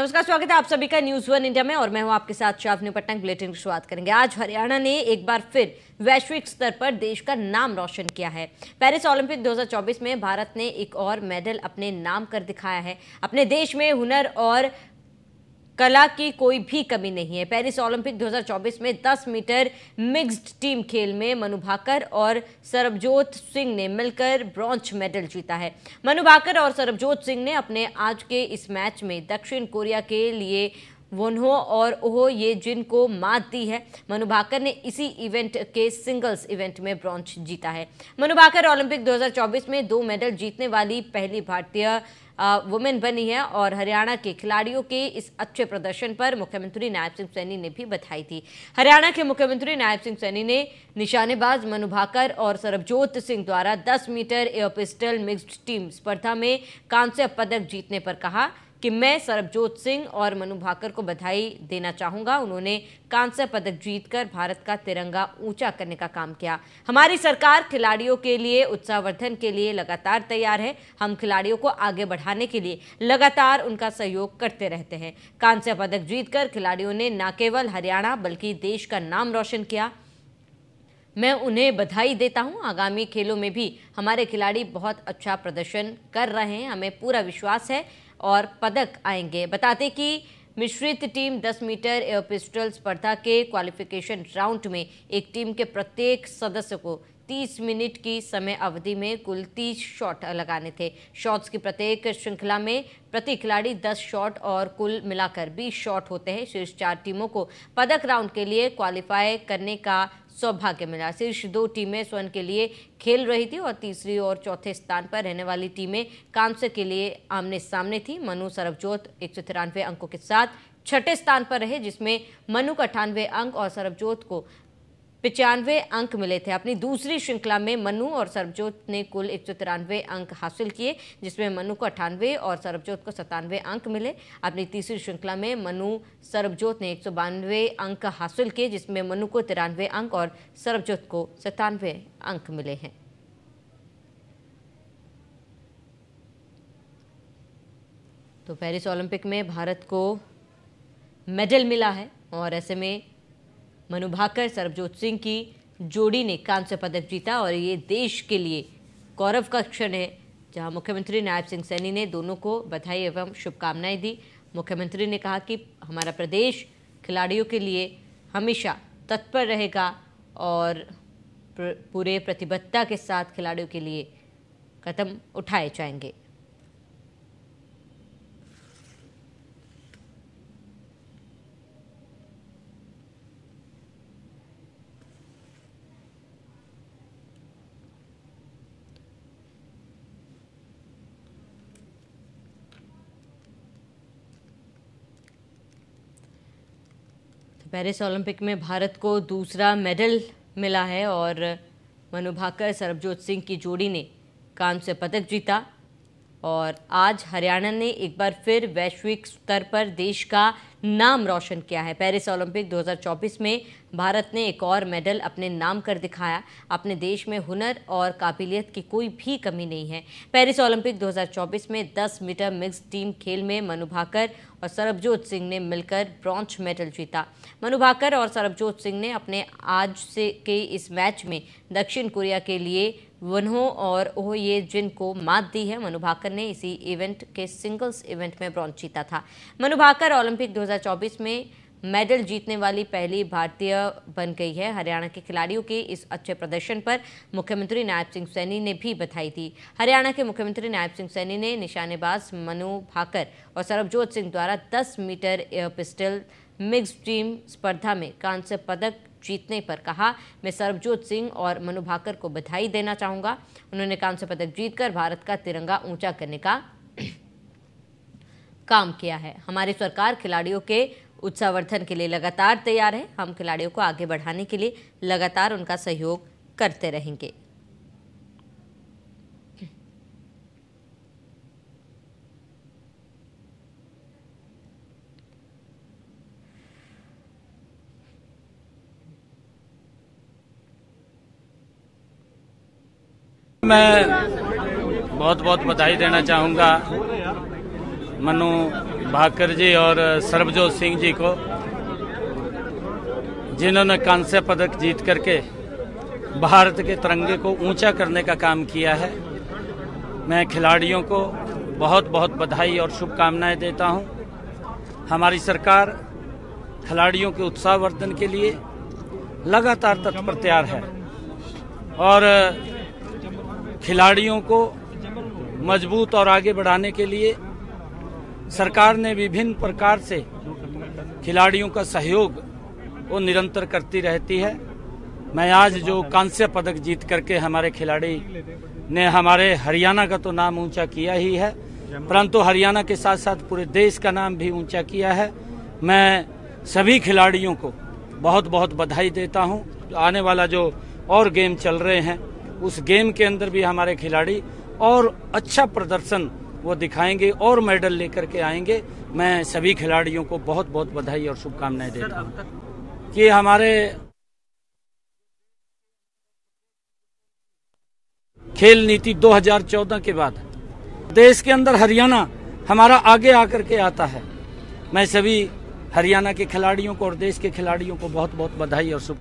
नमस्कार, स्वागत है आप सभी का न्यूज़ वन इंडिया में, और मैं हूँ आपके साथ शावनी पटना बुलेटिन की शुरुआत करेंगे। आज हरियाणा ने एक बार फिर वैश्विक स्तर पर देश का नाम रोशन किया है। पेरिस ओलंपिक 2024 में भारत ने एक और मेडल अपने नाम कर दिखाया है। अपने देश में हुनर और कला की कोई भी कमी नहीं है। पेरिस ओलंपिक 2024 में 10 मीटर मिक्स्ड टीम खेल में मनु भाकर और सरबजोत सिंह ने मिलकर ब्रॉन्ज मेडल जीता है। मनु भाकर और सरबजोत सिंह ने अपने आज के इस मैच में दक्षिण कोरिया के लिए वोन्हो और ओहो ये जिन को मात दी है, मनु भाकर ने इसी इवेंट के सिंगल्स इवेंट में ब्रॉन्ज जीता है। मनु भाकर ओलंपिक 2024 में दो मेडल जीतने वाली पहली भारतीय वुमेन बनी है और हरियाणा के खिलाड़ियों के इस अच्छे प्रदर्शन पर मुख्यमंत्री नायब सिंह सैनी ने भी बधाई थी हरियाणा के मुख्यमंत्री नायब सिंह सैनी ने निशानेबाज मनु भाकर और सरबजोत सिंह द्वारा 10 metre air pistol mixed team स्पर्धा में कांस्य पदक जीतने पर कहा। कि मैं सरबजोत सिंह और मनु भाकर को बधाई देना चाहूँगा। उन्होंने कांस्य पदक जीतकर भारत का तिरंगा ऊँचा करने का काम किया। हमारी सरकार खिलाड़ियों के लिए, उत्साहवर्धन के लिए लगातार तैयार है। हम खिलाड़ियों को आगे बढ़ाने के लिए लगातार उनका सहयोग करते रहते हैं। कांस्य पदक जीतकर खिलाड़ियों ने न केवल हरियाणा, बल्कि देश का नाम रोशन किया। मैं उन्हें बधाई देता हूँ। आगामी खेलों में भी हमारे खिलाड़ी बहुत अच्छा प्रदर्शन कर रहे हैं। हमें पूरा विश्वास है। और पदक आएँगे। बताते कि मिश्रित टीम 10 मीटर एयर पिस्टल स्पर्धा के क्वालिफिकेशन राउंड में एक टीम के प्रत्येक सदस्य को 30 मिनट की समय अवधि में कुल 30 शॉट लगाने थे। शॉट्स की प्रत्येक श्रृंखला में प्रति खिलाड़ी 10 शॉट और कुल मिलाकर 20 शॉट होते हैं। शीर्ष चार टीमों को पदक राउंड के लिए क्वालिफाई करने का सौभाग्य मिला। शीर्ष दो टीमें स्वर्ण के लिए खेल रही थी और तीसरी और चौथे स्थान पर रहने वाली टीमें कांस्य के लिए आमने सामने थी। मनु सरबजोत एक अंकों के साथ छठे स्थान पर रहे, जिसमें मनु का अठानवे अंक और सरबजोत को पिचानवे अंक मिले थे। अपनी दूसरी श्रृंखला में मनु और सरबजोत ने कुल एक सौ तिरानवे अंक हासिल किए, जिसमें मनु को अठानवे और सरबजोत को सतानवे अंक मिले। अपनी तीसरी श्रृंखला में मनु सरबजोत ने एक सौ बानवे अंक हासिल किए, जिसमें मनु को तिरानवे अंक और सरबजोत को सतानवे अंक मिले हैं। तो पेरिस ओलंपिक में भारत को मेडल मिला है और ऐसे में मनु भाकर, सरबजोत सिंह की जोड़ी ने कांस्य पदक जीता और ये देश के लिए गौरव का क्षण है, जहाँ मुख्यमंत्री नायब सिंह सैनी ने दोनों को बधाई एवं शुभकामनाएँ दी। मुख्यमंत्री ने कहा कि हमारा प्रदेश खिलाड़ियों के लिए हमेशा तत्पर रहेगा और पूरे प्रतिबद्धता के साथ खिलाड़ियों के लिए कदम उठाए जाएँगे। पेरिस ओलंपिक में भारत को दूसरा मेडल मिला है और मनु भाकर, सरबजोत सिंह की जोड़ी ने कांस्य पदक जीता। और आज हरियाणा ने एक बार फिर वैश्विक स्तर पर देश का नाम रोशन किया है। पेरिस ओलंपिक 2024 में भारत ने एक और मेडल अपने नाम कर दिखाया। अपने देश में हुनर और काबिलियत की कोई भी कमी नहीं है। पेरिस ओलंपिक 2024 में 10 मीटर मिक्स टीम खेल में मनु भाकर और सरबजोत सिंह ने मिलकर ब्रॉन्ज मेडल जीता। मनु भाकर और सरबजोत सिंह ने अपने आज से के इस मैच में दक्षिण कोरिया के लिए वनहो और ओह ये जिन को मात दी है, मनु भाकर ने इसी इवेंट के सिंगल्स इवेंट में ब्रॉन्ज जीता था। मनु भाकर ओलंपिक 2024 में मेडल जीतने वाली पहली भारतीय बन गई है। हरियाणा के खिलाड़ियों के इस अच्छे प्रदर्शन पर मुख्यमंत्री नायब सिंह सैनी ने भी बधाई दी। हरियाणा के मुख्यमंत्री नायब सिंह सैनी ने निशानेबाज मनु भाकर और सरबजोत सिंह द्वारा 10 metre air pistol mix team स्पर्धा में कांस्य पदक जीतने पर कहा, मैं सरबजोत सिंह और मनु भाकर को बधाई देना चाहूँगा। उन्होंने कांस्य पदक जीतकर भारत का तिरंगा ऊँचा करने का काम किया है। हमारी सरकार खिलाड़ियों के उत्साहवर्धन के लिए लगातार तैयार है। हम खिलाड़ियों को आगे बढ़ाने के लिए लगातार उनका सहयोग करते रहेंगे। मैं बहुत बहुत बधाई देना चाहूँगा मनु भाकर जी और सरबजोत सिंह जी को, जिन्होंने कांस्य पदक जीत करके भारत के तिरंगे को ऊँचा करने का काम किया है। मैं खिलाड़ियों को बहुत बहुत बधाई और शुभकामनाएँ देता हूँ। हमारी सरकार खिलाड़ियों के उत्साहवर्धन के लिए लगातार तत्पर तैयार है और खिलाड़ियों को मज़बूत और आगे बढ़ाने के लिए सरकार ने विभिन्न प्रकार से खिलाड़ियों का सहयोग वो निरंतर करती रहती है। मैं आज जो कांस्य पदक जीत करके हमारे खिलाड़ी ने हमारे हरियाणा का तो नाम ऊँचा किया ही है, परंतु हरियाणा के साथ साथ पूरे देश का नाम भी ऊँचा किया है। मैं सभी खिलाड़ियों को बहुत बहुत बधाई देता हूँ। आने वाला जो और गेम चल रहे हैं उस गेम के अंदर भी हमारे खिलाड़ी और अच्छा प्रदर्शन वो दिखाएँगे और मेडल लेकर के आएँगे। मैं सभी खिलाड़ियों को बहुत बहुत बधाई और शुभकामनाएँ देता हूँ। कि हमारे खेल नीति 2014 के बाद देश के अंदर हरियाणा हमारा आगे आकर के आता है। मैं सभी हरियाणा के खिलाड़ियों को और देश के खिलाड़ियों को बहुत बहुत बधाई और शुभ